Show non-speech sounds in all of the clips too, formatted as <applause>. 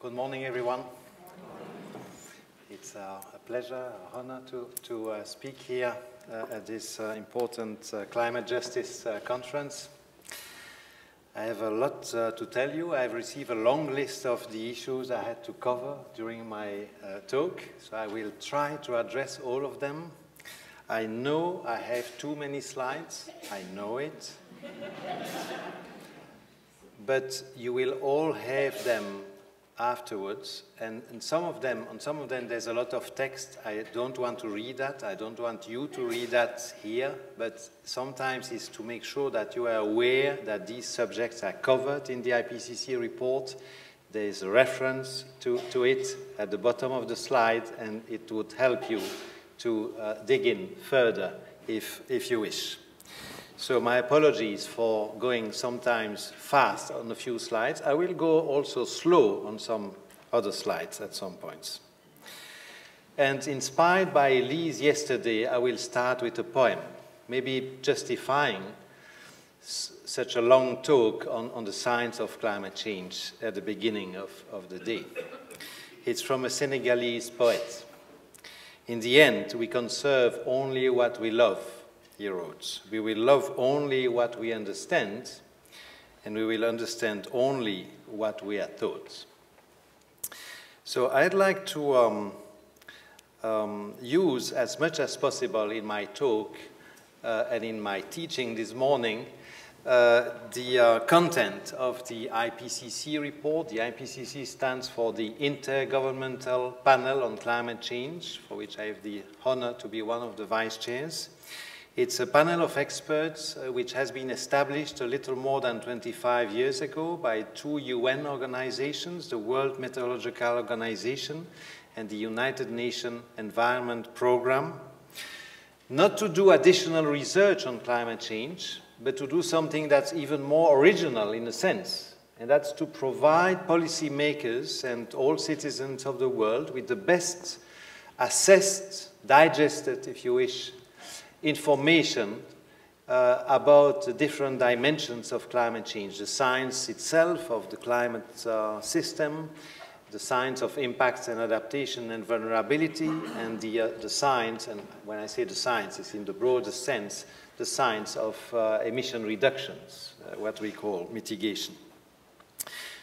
Good morning, everyone. It's uh, a pleasure, an honor to, to uh, speak here uh, at this uh, important uh, climate justice conference. I have a lot to tell you. I've received a long list of the issues I had to cover during my talk, so I will try to address all of them. I know I have too many slides. I know it. but you will all have them afterwards. And, and, some of them, on some of them, there's a lot of text. I don't want to read that. I don't want you to read that here. But sometimes it's to make sure that you are aware that these subjects are covered in the IPCC report. There's a reference to, to it at the bottom of the slide, and it would help you to uh, dig in further if, if you wish. So my apologies for going sometimes fast on a few slides. I will go also slow on some other slides at some points. And inspired by Elise yesterday, I will start with a poem, maybe justifying such a long talk on, on the science of climate change at the beginning of, of the day. It's from a Senegalese poet. In the end, we conserve only what we love he wrote. We will love only what we understand, and we will understand only what we are taught. So I'd like to um, um, use as much as possible in my talk uh, and in my teaching this morning uh, the uh, content of the IPCC report. The IPCC stands for the Intergovernmental Panel on Climate Change, for which I have the honor to be one of the vice chairs. It's a panel of experts uh, which has been established a little more than 25 years ago by two UN organizations, the World Meteorological Organization and the United Nations Environment Programme, not to do additional research on climate change, but to do something that's even more original in a sense, and that's to provide policymakers and all citizens of the world with the best assessed, digested, if you wish, information uh, about the different dimensions of climate change, the science itself of the climate uh, system, the science of impacts and adaptation and vulnerability, and the, uh, the science, and when I say the science, it's in the broadest sense, the science of uh, emission reductions, uh, what we call mitigation.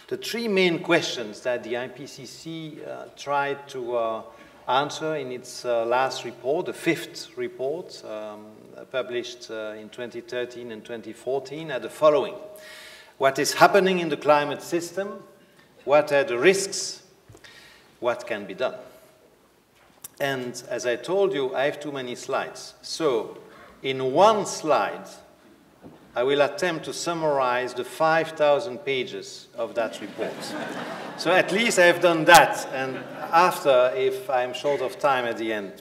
The three main questions that the IPCC uh, tried to answer in its uh, last report, the fifth report, um, published uh, in 2013 and 2014, are the following. What is happening in the climate system? What are the risks? What can be done? And as I told you, I have too many slides. So in one slide, I will attempt to summarize the 5,000 pages of that report. so at least I've done that. And after, if I'm short of time at the end,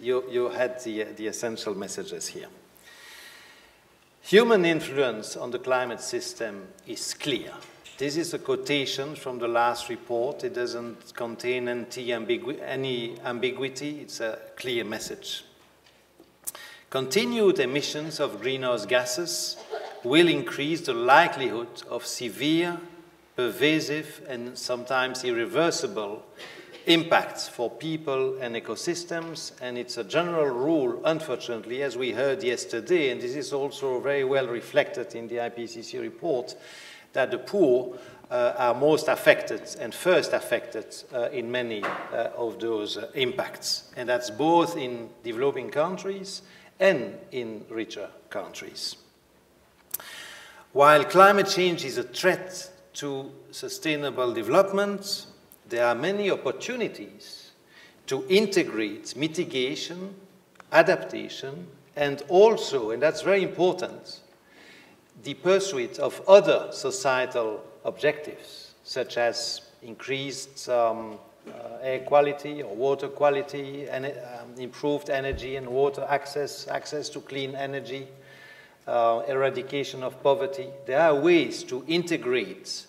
you, you had the, the essential messages here. Human influence on the climate system is clear. This is a quotation from the last report. It doesn't contain any, ambigu any ambiguity. It's a clear message. Continued emissions of greenhouse gases will increase the likelihood of severe, pervasive, and sometimes irreversible impacts for people and ecosystems. And it's a general rule, unfortunately, as we heard yesterday, and this is also very well reflected in the IPCC report, that the poor uh, are most affected and first affected uh, in many uh, of those uh, impacts. And that's both in developing countries and in richer countries. While climate change is a threat to sustainable development, there are many opportunities to integrate mitigation, adaptation, and also, and that's very important, the pursuit of other societal objectives, such as increased um, uh, air quality or water quality, and, um, improved energy and water access, access to clean energy, uh, eradication of poverty. There are ways to integrate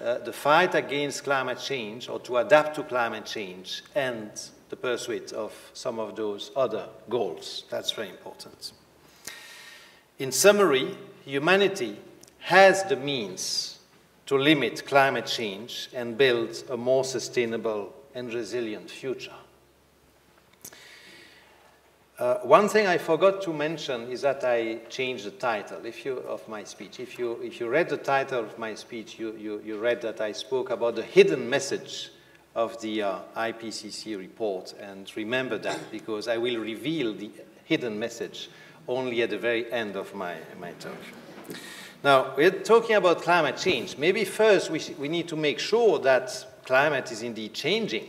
uh, the fight against climate change or to adapt to climate change and the pursuit of some of those other goals. That's very important. In summary, humanity has the means to limit climate change and build a more sustainable and resilient future. Uh, one thing I forgot to mention is that I changed the title if you, of my speech. If you, if you read the title of my speech, you, you, you read that I spoke about the hidden message of the uh, IPCC report. And remember that because I will reveal the hidden message only at the very end of my, my talk. Now, we're talking about climate change. Maybe first we, we need to make sure that climate is indeed changing.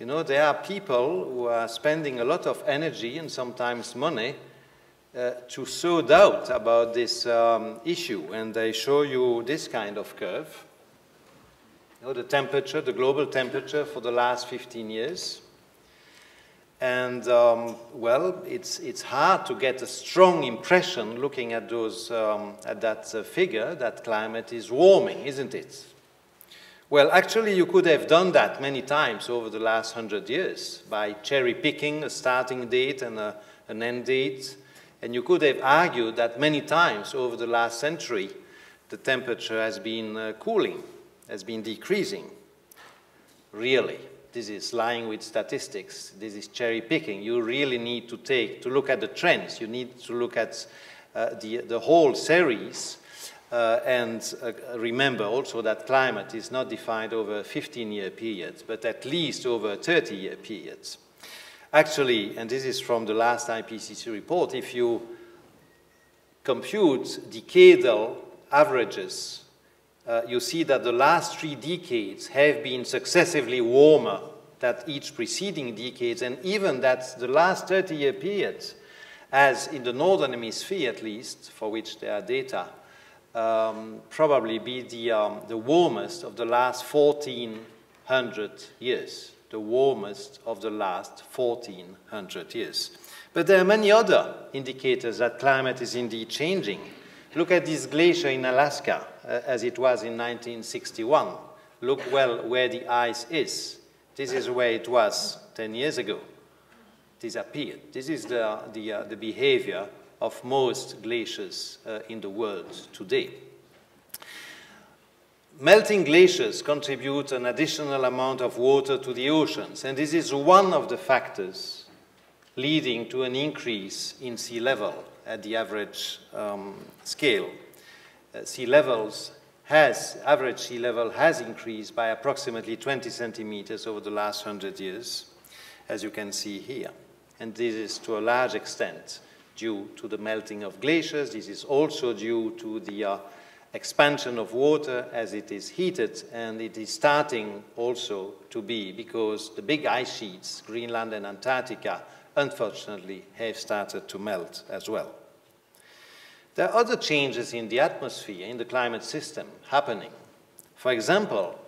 You know, there are people who are spending a lot of energy and sometimes money uh, to sow doubt about this um, issue. And they show you this kind of curve. You know, the temperature, the global temperature for the last 15 years. And, um, well, it's, it's hard to get a strong impression looking at, those, um, at that uh, figure that climate is warming, isn't it? Well, actually, you could have done that many times over the last hundred years by cherry picking a starting date and a, an end date. And you could have argued that many times over the last century, the temperature has been uh, cooling has been decreasing, really. This is lying with statistics. This is cherry picking. You really need to take, to look at the trends. You need to look at uh, the, the whole series uh, and uh, remember also that climate is not defined over a 15-year period, but at least over a 30-year period. Actually, and this is from the last IPCC report, if you compute decadal averages uh, you see that the last three decades have been successively warmer than each preceding decades, and even that the last 30-year period, as in the northern hemisphere at least, for which there are data, um, probably be the, um, the warmest of the last 1400 years, the warmest of the last 1400 years. But there are many other indicators that climate is indeed changing. Look at this glacier in Alaska, uh, as it was in 1961. Look well where the ice is. This is where it was 10 years ago. Disappeared. This is the, the, uh, the behavior of most glaciers uh, in the world today. Melting glaciers contribute an additional amount of water to the oceans, and this is one of the factors leading to an increase in sea level at the average um, scale. Uh, sea levels has, average sea level has increased by approximately 20 centimeters over the last 100 years, as you can see here. And this is to a large extent due to the melting of glaciers. This is also due to the uh, expansion of water as it is heated, and it is starting also to be because the big ice sheets, Greenland and Antarctica, unfortunately have started to melt as well. There are other changes in the atmosphere, in the climate system happening. For example,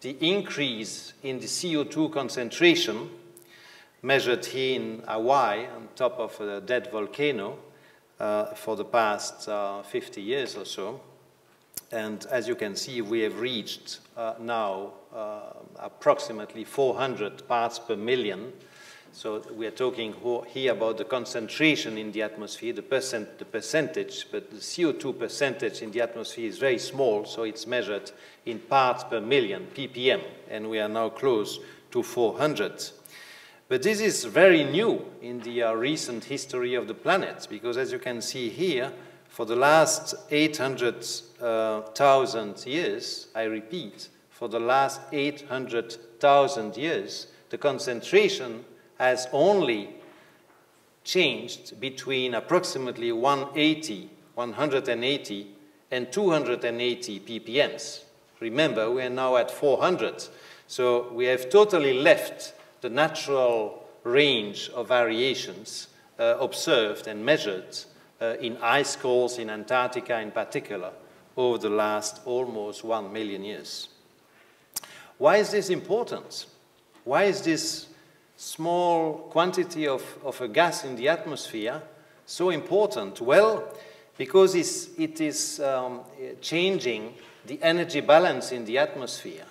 the increase in the CO2 concentration measured here in Hawaii on top of a dead volcano uh, for the past uh, 50 years or so. And as you can see, we have reached uh, now uh, approximately 400 parts per million so we are talking here about the concentration in the atmosphere, the, percent, the percentage, but the CO2 percentage in the atmosphere is very small, so it's measured in parts per million, ppm, and we are now close to 400. But this is very new in the uh, recent history of the planet, because as you can see here, for the last 800,000 uh, years, I repeat, for the last 800,000 years, the concentration has only changed between approximately 180, 180 and 280 ppms. Remember, we are now at 400, so we have totally left the natural range of variations uh, observed and measured uh, in ice cores in Antarctica in particular over the last almost one million years. Why is this important? Why is this small quantity of, of a gas in the atmosphere so important? Well, because it is um, changing the energy balance in the atmosphere.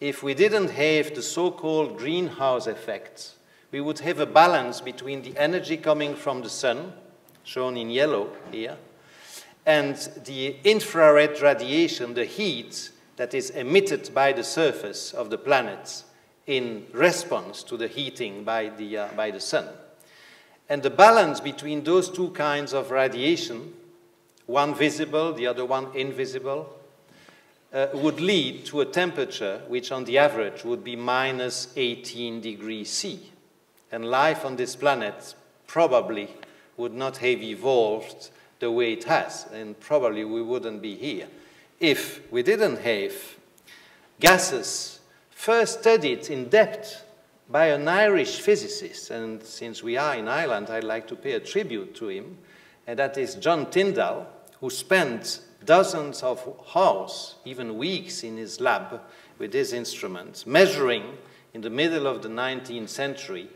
If we didn't have the so-called greenhouse effect, we would have a balance between the energy coming from the sun, shown in yellow here, and the infrared radiation, the heat that is emitted by the surface of the planet in response to the heating by the, uh, by the sun. And the balance between those two kinds of radiation, one visible, the other one invisible, uh, would lead to a temperature which on the average would be minus 18 degrees C. And life on this planet probably would not have evolved the way it has, and probably we wouldn't be here if we didn't have gases first studied in depth by an Irish physicist, and since we are in Ireland, I'd like to pay a tribute to him, and that is John Tyndall, who spent dozens of hours, even weeks in his lab with his instruments, measuring in the middle of the 19th century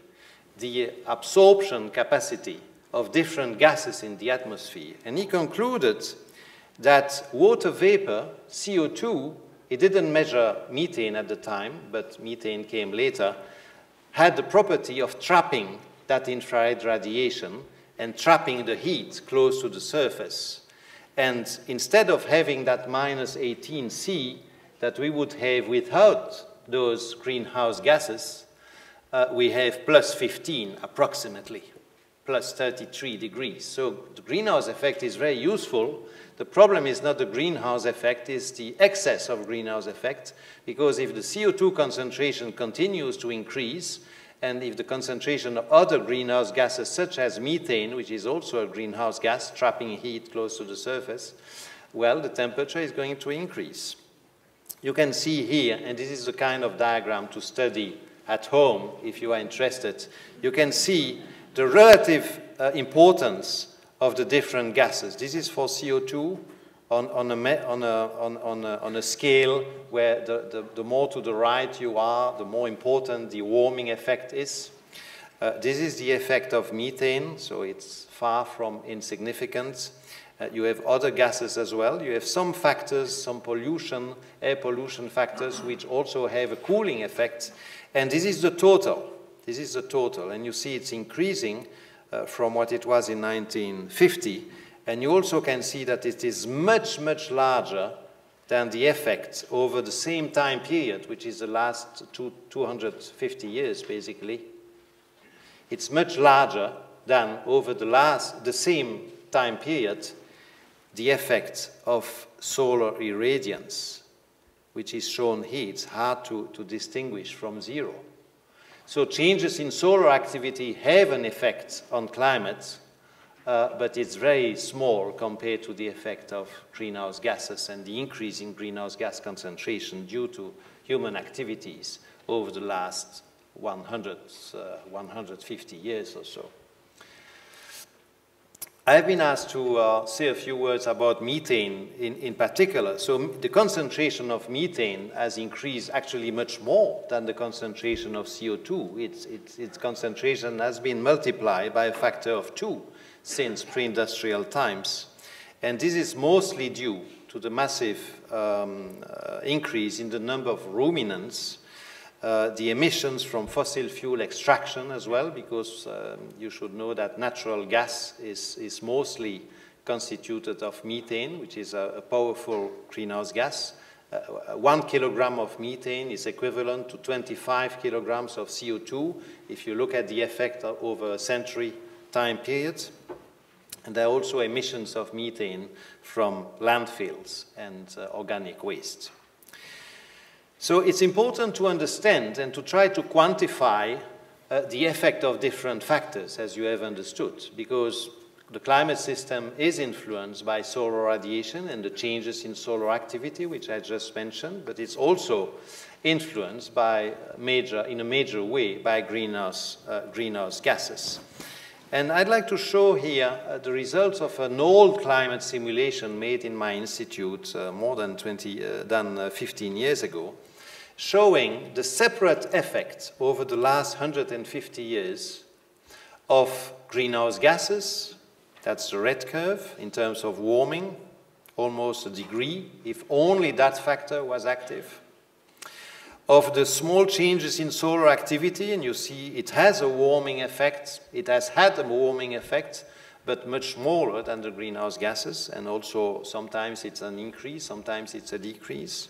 the absorption capacity of different gases in the atmosphere. And he concluded that water vapor, CO2, he didn't measure methane at the time, but methane came later, had the property of trapping that infrared radiation and trapping the heat close to the surface. And instead of having that minus 18 C that we would have without those greenhouse gases, uh, we have plus 15 approximately, plus 33 degrees. So the greenhouse effect is very useful. The problem is not the greenhouse effect, it's the excess of greenhouse effect, because if the CO2 concentration continues to increase, and if the concentration of other greenhouse gases, such as methane, which is also a greenhouse gas, trapping heat close to the surface, well, the temperature is going to increase. You can see here, and this is the kind of diagram to study at home if you are interested, you can see the relative uh, importance of the different gases. This is for CO2, on, on, a, on, a, on, a, on a scale where the, the, the, more to the right you are, the more important the warming effect is. Uh, this is the effect of methane, so it's far from insignificant. Uh, you have other gases as well. You have some factors, some pollution, air pollution factors, which also have a cooling effect. And this is the total. This is the total. And you see it's increasing uh, from what it was in 1950 and you also can see that it is much, much larger than the effect over the same time period, which is the last two, 250 years, basically. It's much larger than over the last, the same time period, the effect of solar irradiance, which is shown here. It's hard to, to distinguish from zero. So changes in solar activity have an effect on climate, uh, but it's very small compared to the effect of greenhouse gases and the increase in greenhouse gas concentration due to human activities over the last 100, uh, 150 years or so. I've been asked to uh, say a few words about methane in, in particular. So the concentration of methane has increased actually much more than the concentration of CO2. Its, its, its concentration has been multiplied by a factor of two since pre-industrial times. And this is mostly due to the massive um, uh, increase in the number of ruminants, uh, the emissions from fossil fuel extraction as well, because um, you should know that natural gas is, is mostly constituted of methane, which is a, a powerful greenhouse gas. Uh, one kilogram of methane is equivalent to 25 kilograms of CO2 if you look at the effect over a century time period. And there are also emissions of methane from landfills and uh, organic waste. So it's important to understand and to try to quantify uh, the effect of different factors, as you have understood, because the climate system is influenced by solar radiation and the changes in solar activity, which I just mentioned, but it's also influenced by major, in a major way by greenhouse, uh, greenhouse gases. And I'd like to show here uh, the results of an old climate simulation made in my institute uh, more than, 20, uh, than uh, 15 years ago, showing the separate effects over the last 150 years of greenhouse gases, that's the red curve, in terms of warming, almost a degree, if only that factor was active, of the small changes in solar activity, and you see it has a warming effect, it has had a warming effect, but much smaller than the greenhouse gases, and also sometimes it's an increase, sometimes it's a decrease.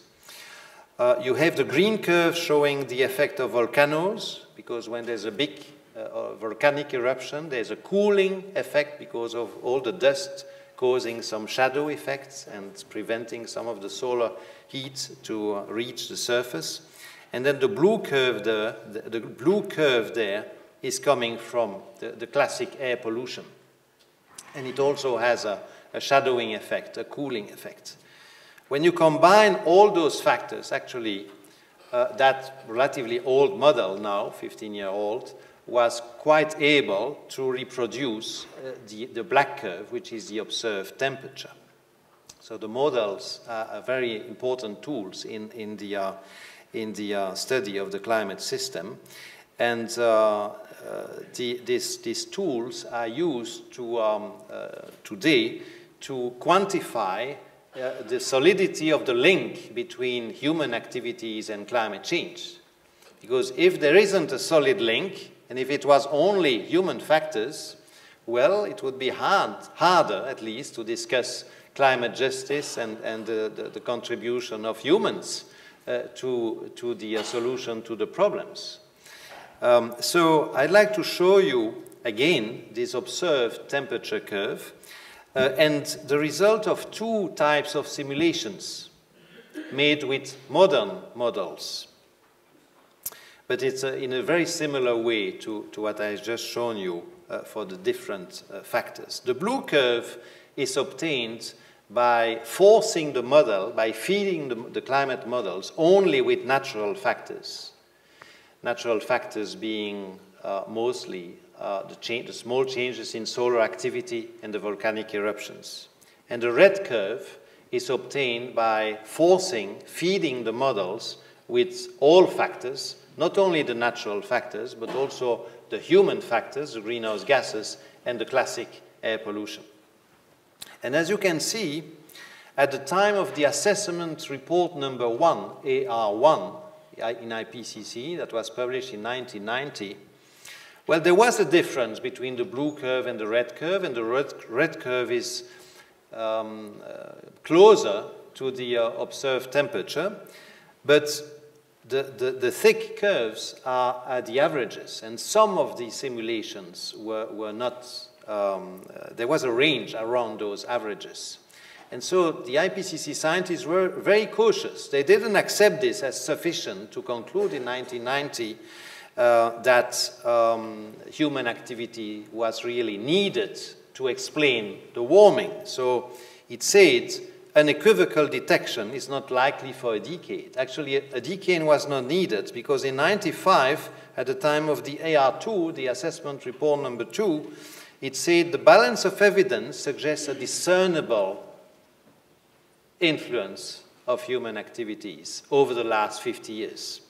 Uh, you have the green curve showing the effect of volcanoes, because when there's a big uh, volcanic eruption, there's a cooling effect because of all the dust causing some shadow effects and preventing some of the solar heat to uh, reach the surface. And then the blue curve there, the, the blue curve there is coming from the, the, classic air pollution. And it also has a, a shadowing effect, a cooling effect. When you combine all those factors, actually, uh, that relatively old model now, 15 year old, was quite able to reproduce uh, the, the black curve, which is the observed temperature. So the models are, very important tools in, in the, uh, in the uh, study of the climate system. And uh, uh the, this, these tools are used to, um, uh, today to quantify uh, the solidity of the link between human activities and climate change. Because if there isn't a solid link, and if it was only human factors, well, it would be hard, harder at least to discuss climate justice and, and the, the, the contribution of humans uh, to, to the uh, solution to the problems. Um, so I'd like to show you again this observed temperature curve uh, and the result of two types of simulations made with modern models but it's uh, in a very similar way to, to what I've just shown you uh, for the different uh, factors. The blue curve is obtained by forcing the model, by feeding the, the climate models only with natural factors. Natural factors being uh, mostly uh, the, the small changes in solar activity and the volcanic eruptions. And the red curve is obtained by forcing, feeding the models with all factors not only the natural factors, but also the human factors, the greenhouse gases, and the classic air pollution. And as you can see, at the time of the assessment report number one, AR1, in IPCC, that was published in 1990, well, there was a difference between the blue curve and the red curve, and the red, red curve is um, uh, closer to the uh, observed temperature. But the, the, the, thick curves are, are, the averages, and some of the simulations were, were not, um, uh, there was a range around those averages. And so the IPCC scientists were very cautious. They didn't accept this as sufficient to conclude in 1990 uh, that um, human activity was really needed to explain the warming. So it said unequivocal detection is not likely for a decade. Actually, a decade was not needed because in 95, at the time of the AR2, the assessment report number two, it said the balance of evidence suggests a discernible influence of human activities over the last 50 years.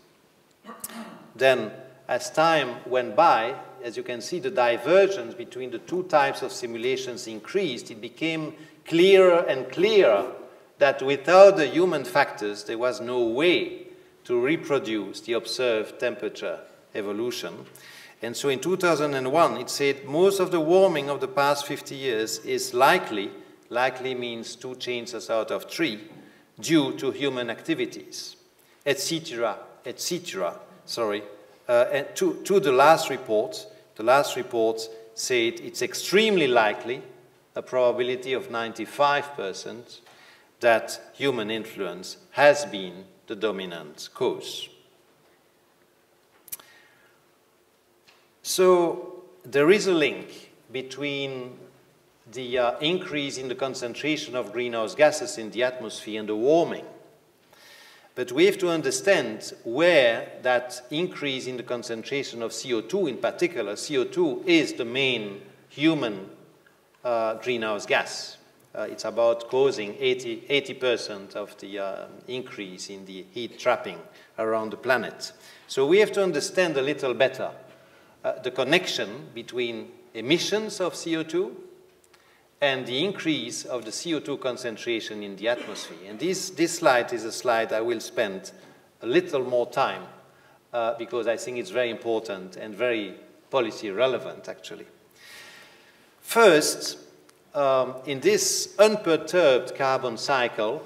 Then, as time went by, as you can see, the divergence between the two types of simulations increased. It became clearer and clearer that without the human factors, there was no way to reproduce the observed temperature evolution. And so in 2001, it said most of the warming of the past 50 years is likely, likely means two changes out of three, due to human activities, etc., etc., sorry. Uh, and to, to the last report, the last report said it's extremely likely, a probability of 95 percent, that human influence has been the dominant cause. So there is a link between the uh, increase in the concentration of greenhouse gases in the atmosphere and the warming. But we have to understand where that increase in the concentration of CO2 in particular, CO2 is the main human uh, greenhouse gas uh, it's about causing 80, percent of the uh, increase in the heat trapping around the planet. So we have to understand a little better uh, the connection between emissions of CO2 and the increase of the CO2 concentration in the atmosphere. And this, this slide is a slide I will spend a little more time uh, because I think it's very important and very policy relevant, actually. First, um, in this unperturbed carbon cycle,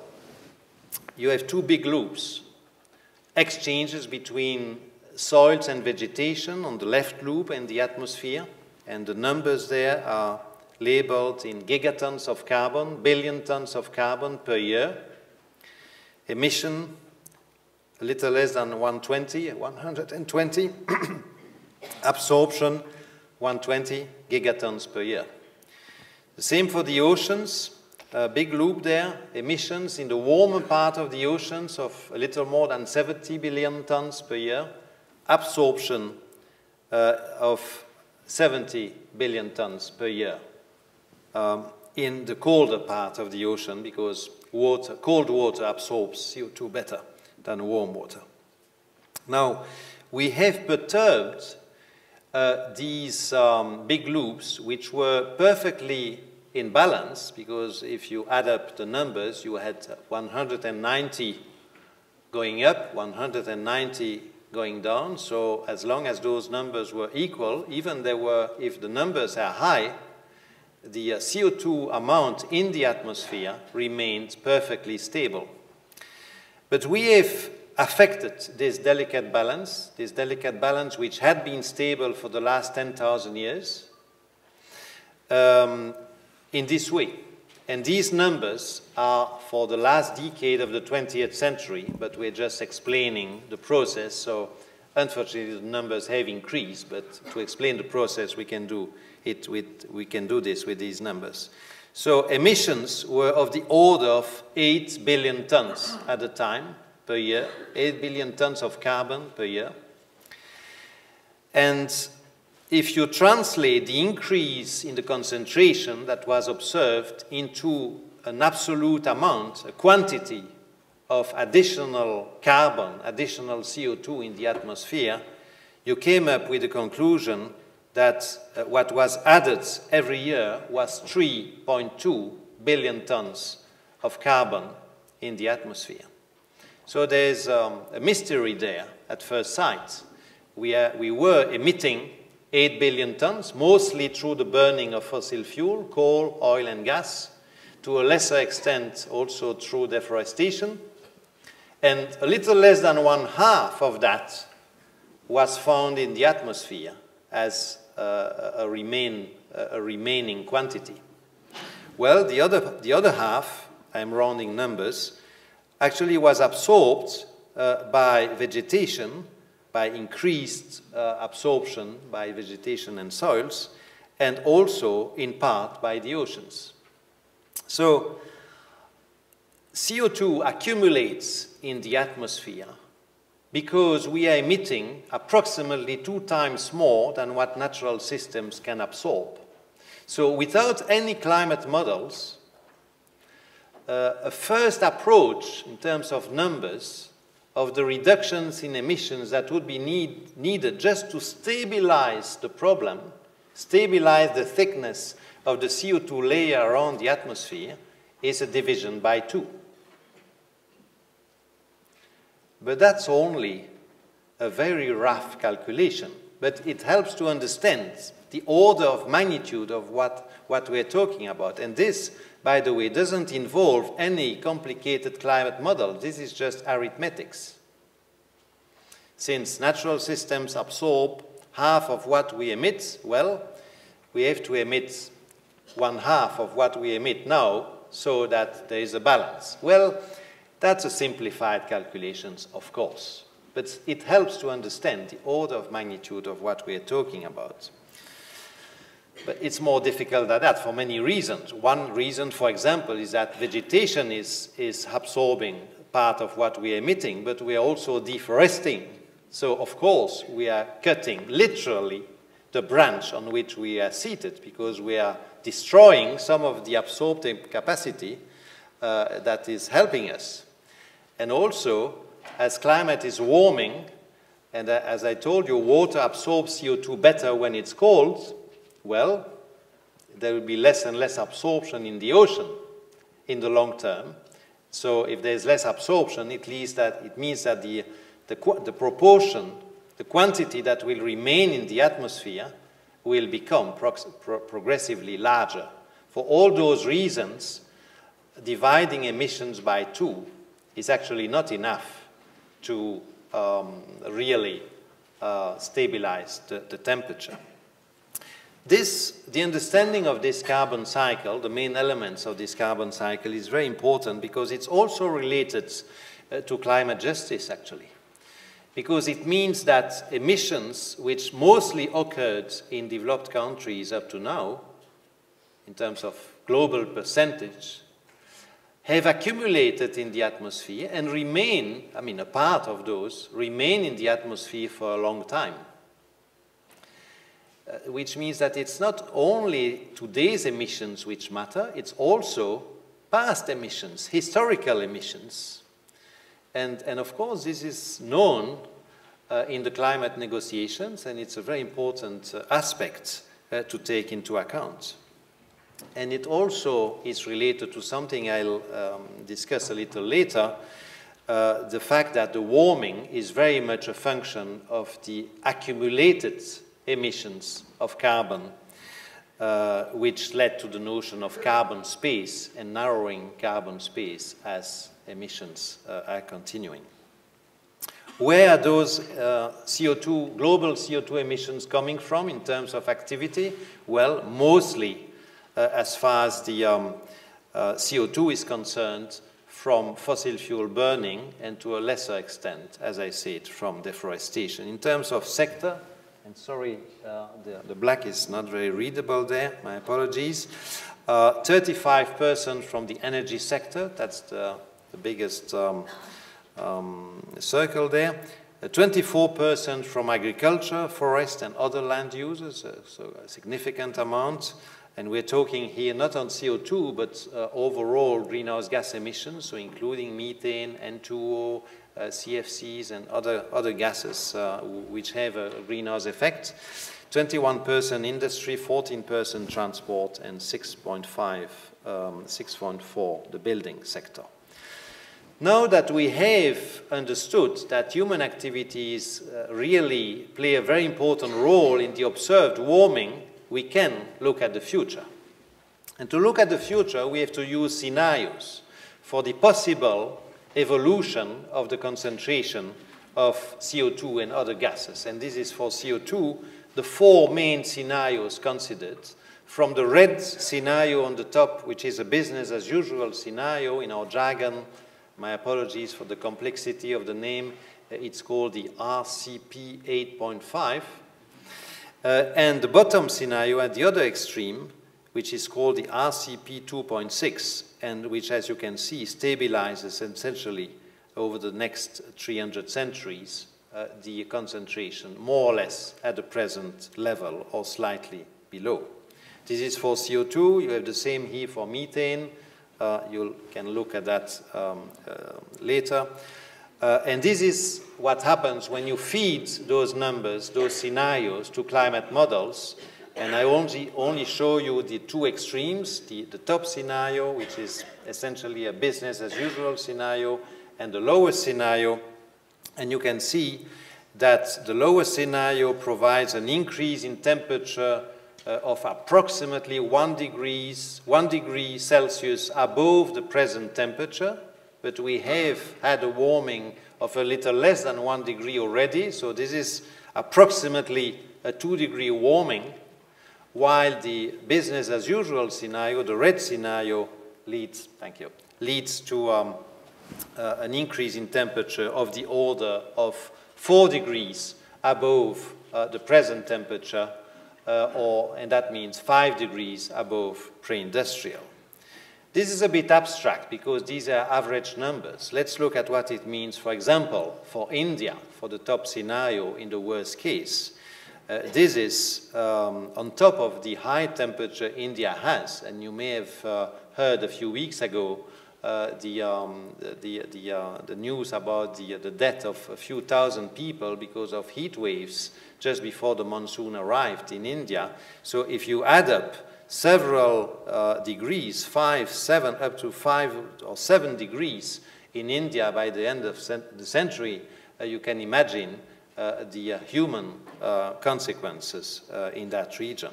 you have two big loops. Exchanges between soils and vegetation on the left loop and the atmosphere, and the numbers there are labeled in gigatons of carbon, billion tons of carbon per year. Emission, a little less than 120, 120. <coughs> Absorption, 120 gigatons per year. The same for the oceans, a big loop there, emissions in the warmer part of the oceans of a little more than 70 billion tons per year, absorption uh, of 70 billion tons per year um, in the colder part of the ocean because water, cold water absorbs CO2 better than warm water. Now, we have perturbed uh, these um, big loops, which were perfectly in balance, because if you add up the numbers, you had 190 going up, 190 going down. So as long as those numbers were equal, even there were, if the numbers are high, the uh, CO2 amount in the atmosphere remains perfectly stable. But we have affected this delicate balance, this delicate balance which had been stable for the last 10,000 years, um, in this way. And these numbers are for the last decade of the 20th century, but we're just explaining the process, so unfortunately the numbers have increased, but to explain the process we can do it with, we can do this with these numbers. So emissions were of the order of 8 billion tons at the time per year, 8 billion tons of carbon per year. And if you translate the increase in the concentration that was observed into an absolute amount, a quantity of additional carbon, additional CO2 in the atmosphere, you came up with the conclusion that uh, what was added every year was 3.2 billion tons of carbon in the atmosphere. So there's um, a mystery there at first sight. We, are, we were emitting 8 billion tons, mostly through the burning of fossil fuel, coal, oil, and gas, to a lesser extent also through deforestation. And a little less than one half of that was found in the atmosphere as uh, a, remain, a remaining quantity. Well, the other, the other half, I'm rounding numbers, actually was absorbed uh, by vegetation, by increased uh, absorption by vegetation and soils, and also in part by the oceans. So CO2 accumulates in the atmosphere because we are emitting approximately two times more than what natural systems can absorb. So without any climate models, uh, a first approach in terms of numbers of the reductions in emissions that would be need, needed just to stabilize the problem, stabilize the thickness of the CO2 layer around the atmosphere, is a division by two. But that's only a very rough calculation, but it helps to understand the order of magnitude of what, what we're talking about. And this, by the way, doesn't involve any complicated climate model. This is just arithmetics. Since natural systems absorb half of what we emit, well, we have to emit one half of what we emit now so that there is a balance. Well, that's a simplified calculations, of course, but it helps to understand the order of magnitude of what we're talking about. But it's more difficult than that for many reasons. One reason, for example, is that vegetation is, is absorbing part of what we are emitting, but we are also deforesting. So, of course, we are cutting literally the branch on which we are seated because we are destroying some of the absorptive capacity uh, that is helping us. And also, as climate is warming, and uh, as I told you, water absorbs CO2 better when it's cold, well, there will be less and less absorption in the ocean in the long term. So if there's less absorption, it, means that, it means that the, the, the proportion, the quantity that will remain in the atmosphere will become pro progressively larger. For all those reasons, dividing emissions by two is actually not enough to um, really uh, stabilize the, the temperature. This, the understanding of this carbon cycle, the main elements of this carbon cycle, is very important because it's also related uh, to climate justice, actually. Because it means that emissions, which mostly occurred in developed countries up to now, in terms of global percentage, have accumulated in the atmosphere and remain, I mean, a part of those, remain in the atmosphere for a long time. Uh, which means that it's not only today's emissions which matter, it's also past emissions, historical emissions. And, and of course, this is known uh, in the climate negotiations, and it's a very important uh, aspect uh, to take into account. And it also is related to something I'll um, discuss a little later, uh, the fact that the warming is very much a function of the accumulated emissions of carbon, uh, which led to the notion of carbon space and narrowing carbon space as emissions uh, are continuing. Where are those uh, CO2, global CO2 emissions coming from in terms of activity? Well, mostly uh, as far as the um, uh, CO2 is concerned from fossil fuel burning and to a lesser extent, as I said, from deforestation. In terms of sector, and sorry, uh, the, the, black is not very readable there, my apologies. 35% uh, from the energy sector, that's the, the biggest um, um, circle there. 24% uh, from agriculture, forest, and other land users, uh, so a significant amount. And we're talking here not on CO2, but uh, overall greenhouse gas emissions, so including methane, N2O, uh, CFCs, and other, other gases uh, which have a greenhouse effect. 21% industry, 14% transport, and 6.5, um, 6.4 the building sector. Now that we have understood that human activities uh, really play a very important role in the observed warming we can look at the future. And to look at the future, we have to use scenarios for the possible evolution of the concentration of CO2 and other gases. And this is for CO2, the four main scenarios considered. From the red scenario on the top, which is a business as usual scenario in our jargon, my apologies for the complexity of the name, it's called the RCP 8.5. Uh, and the bottom scenario at the other extreme, which is called the RCP 2.6, and which, as you can see, stabilizes essentially over the next 300 centuries uh, the concentration more or less at the present level or slightly below. This is for CO2. You have the same here for methane. Uh, you can look at that um, uh, later. Uh, and this is what happens when you feed those numbers, those scenarios to climate models. And I only, only show you the two extremes, the, the top scenario, which is essentially a business as usual scenario, and the lowest scenario. And you can see that the lowest scenario provides an increase in temperature uh, of approximately one degrees, one degree Celsius above the present temperature. But we have had a warming of a little less than one degree already, so this is approximately a two degree warming, while the business as usual scenario, the red scenario, leads, thank you, leads to um, uh, an increase in temperature of the order of four degrees above uh, the present temperature, uh, or, and that means five degrees above pre-industrial. This is a bit abstract because these are average numbers. Let's look at what it means, for example, for India, for the top scenario in the worst case. Uh, this is um, on top of the high temperature India has, and you may have uh, heard a few weeks ago uh, the, um, the, the, uh, the, news about the, the death of a few thousand people because of heat waves just before the monsoon arrived in India. So if you add up several uh, degrees, five, seven, up to five or seven degrees in India by the end of cent the century, uh, you can imagine the uh, human uh, consequences in that region.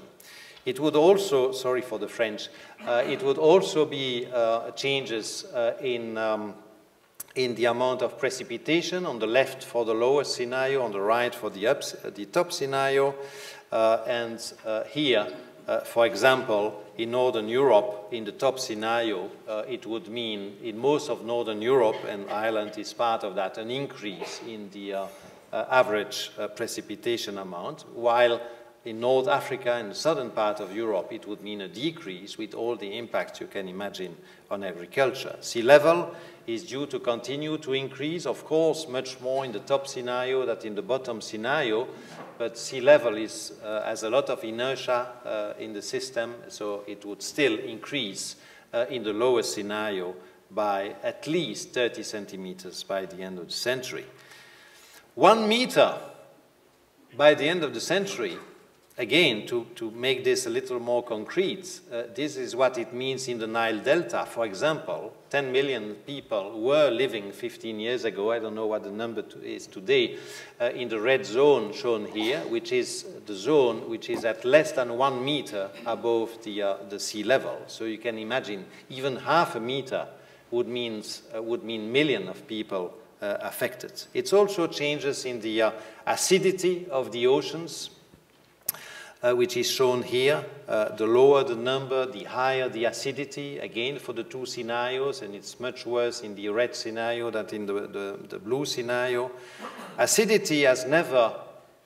It would also, sorry for the French, it would also be changes in um, in the amount of precipitation on the left for the lower scenario, on the right for the, the top scenario. Uh, and uh, here, uh, for example, in Northern Europe, in the top scenario, uh, it would mean in most of Northern Europe, and Ireland is part of that, an increase in the uh, uh, average precipitation amount, while in North Africa and the southern part of Europe, it would mean a decrease with all the impacts you can imagine on agriculture. Sea level is due to continue to increase, of course, much more in the top scenario than in the bottom scenario, but sea level is, uh, has a lot of inertia uh, in the system, so it would still increase uh, in the lower scenario by at least 30 centimeters by the end of the century. One meter by the end of the century again, to, to make this a little more concrete, uh, this is what it means in the Nile Delta. For example, 10 million people were living 15 years ago, I don't know what the number to, is today, uh, in the red zone shown here, which is the zone which is at less than one meter above the, uh, the sea level. So you can imagine even half a meter would, means, uh, would mean million of people uh, affected. It's also changes in the uh, acidity of the oceans, uh, which is shown here. Uh, the lower the number, the higher the acidity, again for the two scenarios, and it's much worse in the red scenario than in the, the, the blue scenario. Acidity has never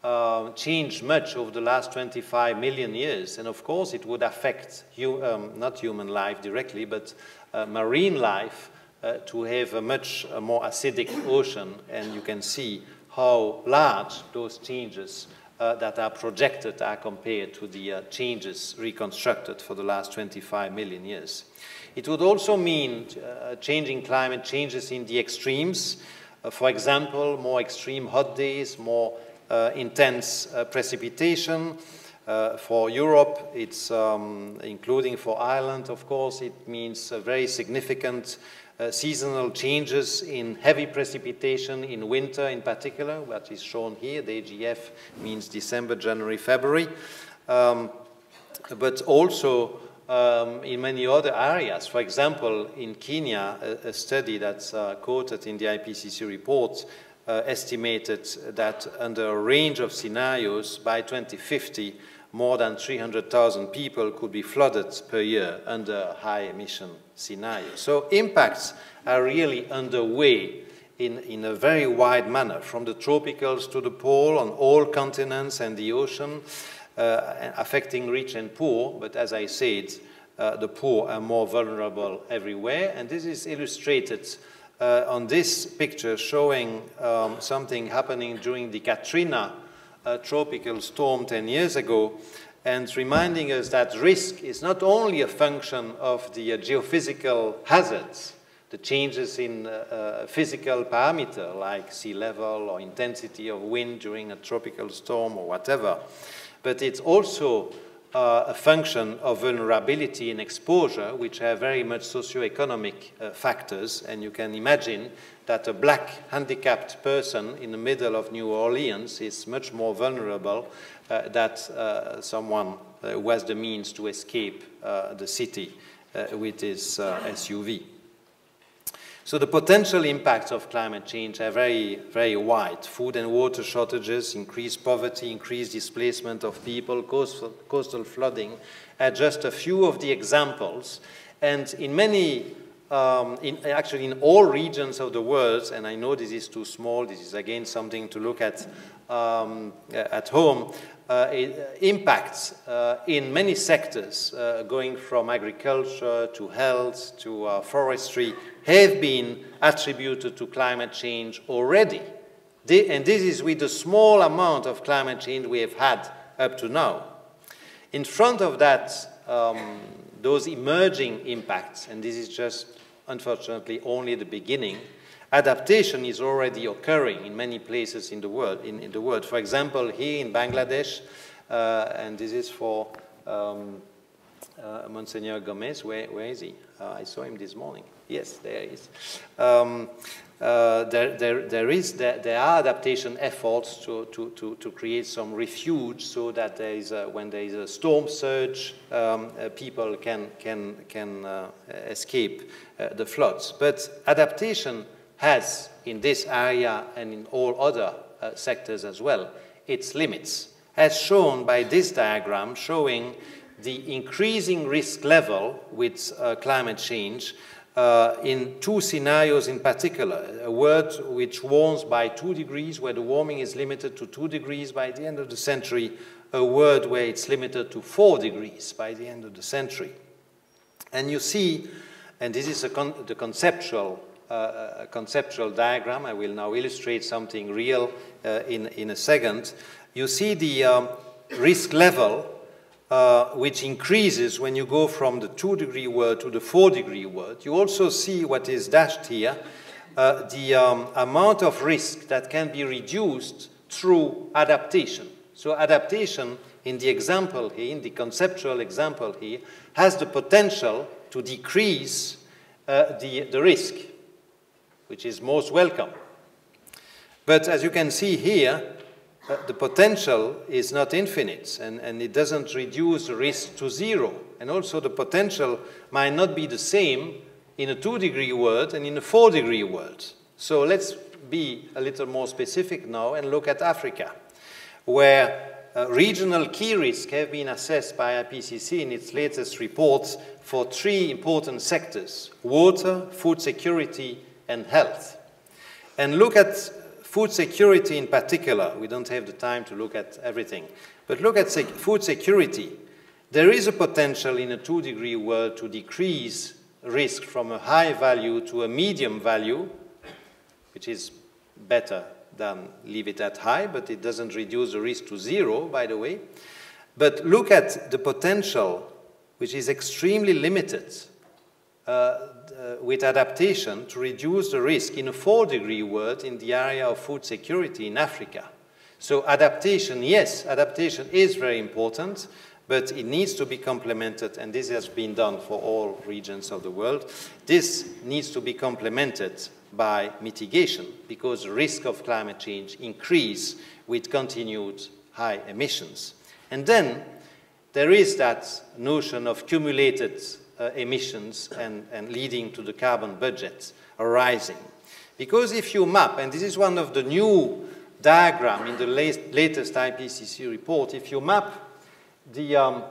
uh, changed much over the last 25 million years, and of course it would affect, um, not human life directly, but uh, marine life uh, to have a much more acidic ocean, and you can see how large those changes uh, that are projected are compared to the uh, changes reconstructed for the last 25 million years. It would also mean uh, changing climate changes in the extremes. Uh, for example, more extreme hot days, more uh, intense uh, precipitation. for Europe, it's um, including for Ireland, of course, it means a very significant uh, seasonal changes in heavy precipitation in winter in particular, what is shown here. The DJF means December, January, February. Um, but also um, in many other areas. For example, in Kenya, a, a study that's uh, quoted in the IPCC report uh, estimated that under a range of scenarios by 2050, more than 300,000 people could be flooded per year under high emission scenario. So impacts are really underway in, in a very wide manner, from the tropicals to the pole on all continents and the ocean, uh, affecting rich and poor, but as I said, uh, the poor are more vulnerable everywhere, and this is illustrated uh, on this picture showing um, something happening during the Katrina uh, tropical storm 10 years ago, and reminding us that risk is not only a function of the uh, geophysical hazards, the changes in uh, uh, physical parameter like sea level or intensity of wind during a tropical storm or whatever, but it's also uh, a function of vulnerability and exposure, which are very much socioeconomic uh, factors. And you can imagine that a black handicapped person in the middle of New Orleans is much more vulnerable uh, than uh, someone uh, who has the means to escape the city with his SUV. So the potential impacts of climate change are very, very wide. Food and water shortages, increased poverty, increased displacement of people, coastal, coastal flooding are just a few of the examples. And in many, um, in, actually in all regions of the world, and I know this is too small, this is again something to look at um, at home, impacts uh, in many sectors, uh, going from agriculture to health to uh, forestry, have been attributed to climate change already. The, and this is with the small amount of climate change we have had up to now. In front of that, um, those emerging impacts, and this is just unfortunately only the beginning, adaptation is already occurring in many places in the world. In, in the world. For example, here in Bangladesh, uh, and this is for um, Uh, Monsignor Gomez, where, where is he? Uh, I saw him this morning. Yes, there he is. Um, uh, there, there, there, is, there, there, are adaptation efforts to, to, to, to, create some refuge so that there is a, when there is a storm surge, um, uh, people can, can, can uh, escape the floods. But adaptation has, in this area and in all other uh, sectors as well, its limits, as shown by this diagram showing the increasing risk level with uh, climate change uh, in two scenarios in particular. A world which warms by two degrees, where the warming is limited to two degrees by the end of the century, a world where it's limited to four degrees by the end of the century. And you see, and this is con the conceptual, uh, conceptual diagram, I will now illustrate something real uh, in, in a second. You see the um, risk level uh, which increases when you go from the 2 degree world to the 4 degree world. You also see what is dashed here, uh, the um, amount of risk that can be reduced through adaptation. So adaptation in the example here, in the conceptual example here, has the potential to decrease uh, the, the risk, which is most welcome. But as you can see here, uh, the potential is not infinite and, and it doesn't reduce risk to zero. And also the potential might not be the same in a two degree world and in a four degree world. So let's be a little more specific now and look at Africa, where uh, regional key risks have been assessed by IPCC in its latest reports for three important sectors, water, food security, and health. And look at Food security in particular, we don't have the time to look at everything, but look at sec food security. There is a potential in a two degree world to decrease risk from a high value to a medium value, which is better than leave it at high, but it doesn't reduce the risk to zero, by the way. But look at the potential, which is extremely limited uh, Uh, with adaptation to reduce the risk in a four degree world in the area of food security in Africa. So adaptation, yes, adaptation is very important, but it needs to be complemented, and this has been done for all regions of the world. This needs to be complemented by mitigation, because the risk of climate change increase with continued high emissions. And then there is that notion of cumulated uh, emissions and, and leading to the carbon budgets arising. Because if you map, and this is one of the new diagram in the latest IPCC report, if you map the um,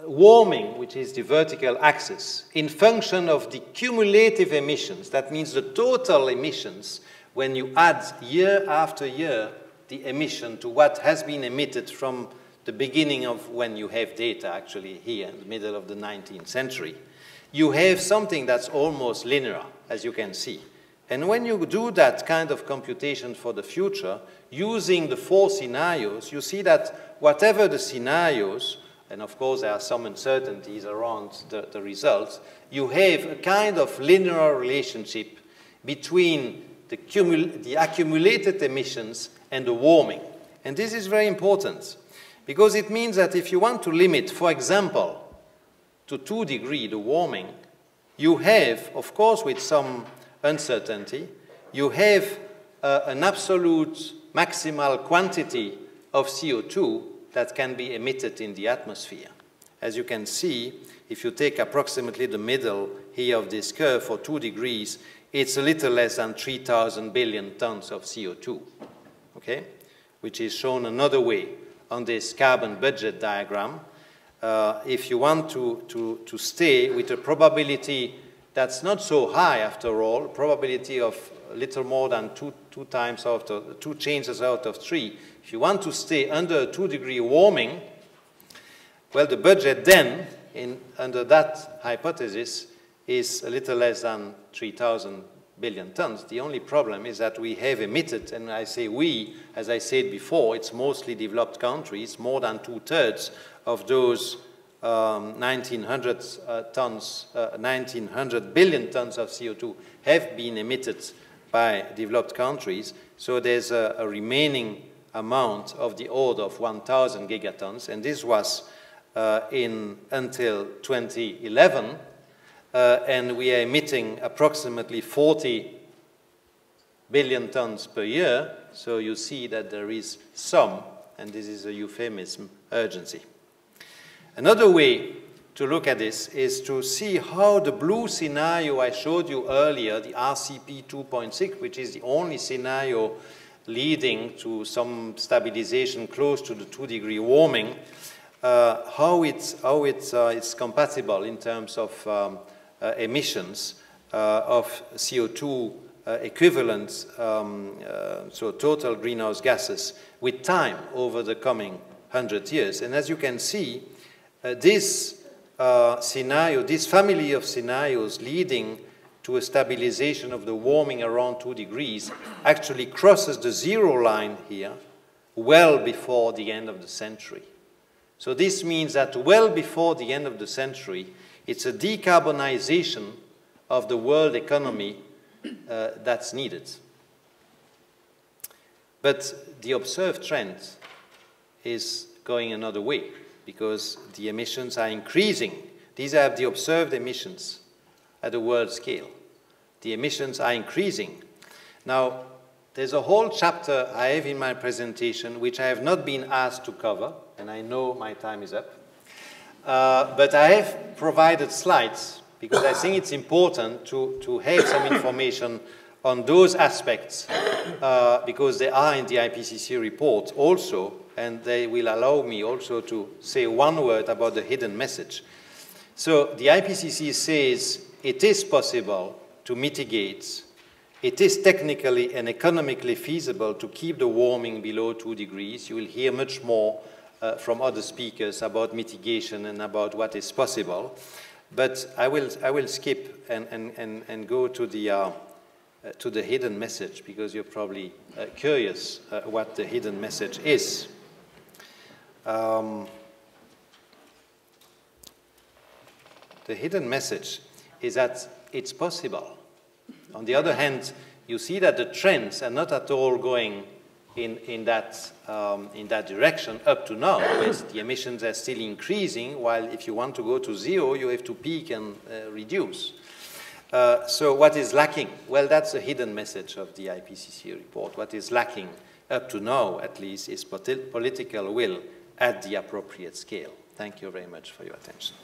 warming, which is the vertical axis, in function of the cumulative emissions, that means the total emissions, when you add year after year the emission to what has been emitted from the beginning of when you have data actually here in the middle of the 19th century, you have something that's almost linear, as you can see. And when you do that kind of computation for the future, using the four scenarios, you see that whatever the scenarios, and of course there are some uncertainties around the, the results, you have a kind of linear relationship between the, the accumulated emissions and the warming. And this is very important because it means that if you want to limit, for example, to 2 degree the warming, you have, of course, with some uncertainty, you have uh, an absolute maximal quantity of CO2 that can be emitted in the atmosphere. As you can see, if you take approximately the middle here of this curve for 2 degrees, it's a little less than 3,000 billion tons of CO2, okay? Which is shown another way on this carbon budget diagram, uh, if you want to, to, to stay with a probability that's not so high after all, probability of little more than two, two times out of, two changes out of three, if you want to stay under two degree warming, well, the budget then, in, under that hypothesis, is a little less than 3,000 billion tons. The only problem is that we have emitted, and I say we, as I said before, it's mostly developed countries, more than two-thirds of those um, 1900 uh, tons, uh, 1900 billion tons of CO2 have been emitted by developed countries. So there's a, a remaining amount of the order of 1,000 gigatons, and this was uh, in, until 2011, uh, and we are emitting approximately 40 billion tons per year, so you see that there is some, and this is a euphemism, urgency. Another way to look at this is to see how the blue scenario I showed you earlier, the RCP 2.6, which is the only scenario leading to some stabilization close to the two degree warming, uh, how it's, how it's, uh, it's compatible in terms of um, emissions uh, of CO2 uh, equivalent, um, so total greenhouse gases, with time over the coming 100 years. And as you can see, this scenario, this family of scenarios leading to a stabilization of the warming around 2 degrees actually crosses the zero line here well before the end of the century. So this means that well before the end of the century, it's a decarbonization of the world economy uh, that's needed. But the observed trend is going another way because the emissions are increasing. These are the observed emissions at a world scale. The emissions are increasing. Now, there's a whole chapter I have in my presentation which I have not been asked to cover, and I know my time is up. Uh, but I have provided slides because I think it's important to, to have some information on those aspects uh, because they are in the IPCC report also, and they will allow me also to say one word about the hidden message. So the IPCC says it is possible to mitigate, it is technically and economically feasible to keep the warming below 2 degrees. You will hear much more uh, from other speakers about mitigation and about what is possible. But I will, I will skip and, and, and, and go to the, uh, uh, to the hidden message because you're probably uh, curious uh, what the hidden message is. Um, the hidden message is that it's possible. On the other hand, you see that the trends are not at all going in, in, that, um, in that direction up to now, <coughs> the emissions are still increasing, while if you want to go to zero, you have to peak and uh, reduce. Uh, so what is lacking? Well, that's a hidden message of the IPCC report. What is lacking, up to now at least, is political will at the appropriate scale. Thank you very much for your attention.